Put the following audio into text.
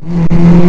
you